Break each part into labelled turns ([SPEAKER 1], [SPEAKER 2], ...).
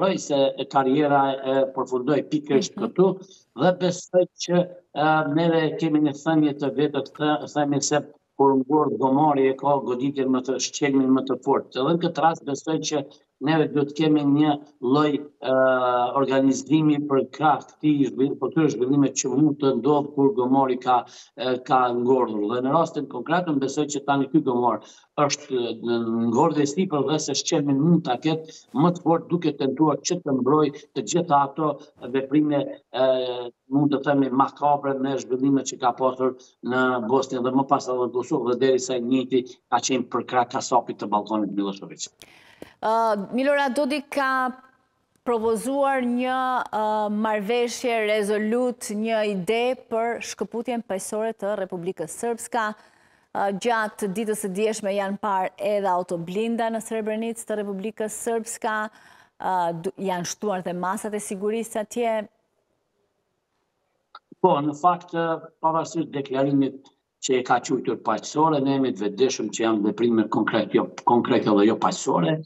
[SPEAKER 1] Besoj se karriera e përfundoi pikërisht mhm. këtu dhe besoj që neve kemi një thënje të vjetër themi se kur ngordh gomari e ka goditjen më të shqelmin më të fortë. Dhe në këtë rast besoj që neve duhet të kemi një lloj organizimi përkrah këtij për këto zhvillime që mund të ndodhin kur gomari ka ngordhur. Dhe në rastin konkret unë besoj që tani ky gomar është në ngordhje e sipër dhe se shqelmin mund ta ketë më të fortë duke tentuar që të mbrojë të gjitha ato veprime mund të themi makabre me zhvillimet që ka pasur në Bosnjë dhe më pas edhe në Kosovë dhe derisa i njëjti ka qenë përkrah kasapit të Ballkanit Millosheviç.
[SPEAKER 2] Milorad Dodik ka propozuar një marrëveshje, rezolutë, një ide për shkëputjen paqësore të Republikës Sërpska. Gjatë ditës së djeshme janë parë edhe autoblinda në Srebrenicë të Republikës Sërpska, janë shtuar dhe masat e sigurisë atje.
[SPEAKER 1] Po, në fakt, pavarësisht deklarimit që e ka quajtur paqësore, ne jemi të vetëdijshëm që janë veprime konkrete edhe jo paqësore,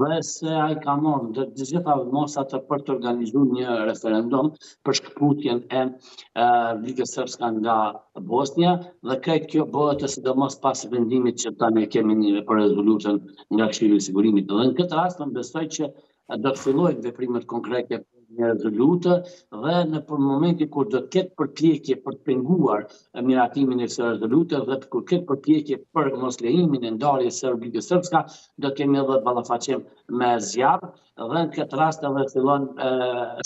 [SPEAKER 1] dhe se ai ka marrë të gjitha masat për të organizuar një referendum për shkëputjen e Republikës Srpska nga Bosnia dhe krejt kjo bëhet sidomos pas vendimit që tanimë kemi për rezolutën nga Këshilli i Sigurimit. Dhe në këtë rast unë besoj që do të fillojnë veprimet konkrete rezolutë dhe në momentin kur do të ketë përpjekje për të penguar miratimin e kësaj rezolute dhe kur ketë përpjekje për moslejimin e ndarjes së Republikës Srpska, do të kemi edhe ballafaqim me zjarr dhe në këtë rast edhe fillon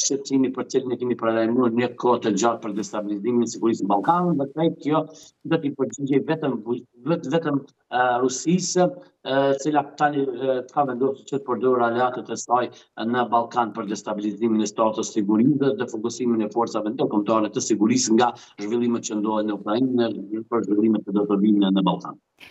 [SPEAKER 1] shqetësimi për të cilin e kemi paralajmëruar një kohë të gjatë për destabilizimin e sigurisë në Ballkan dhe krejt kjo do t'i përgjigjej vetëm vetëm Rusisë, e cila tani ka vendosë që të përdorë aleatët e saj në Ballkan për destabilizimin e situatës së sigurisë dhe defokusimin e forcave ndërkombëtare të sigurisë nga zhvillimet që ndodhin në Ukrainë për zhvillimet që do të vijnë në Ballkan.